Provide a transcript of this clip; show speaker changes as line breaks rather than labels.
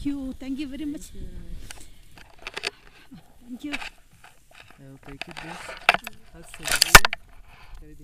Thank you. Thank you very much. Thank you.
I will take it this. I'll send you. Very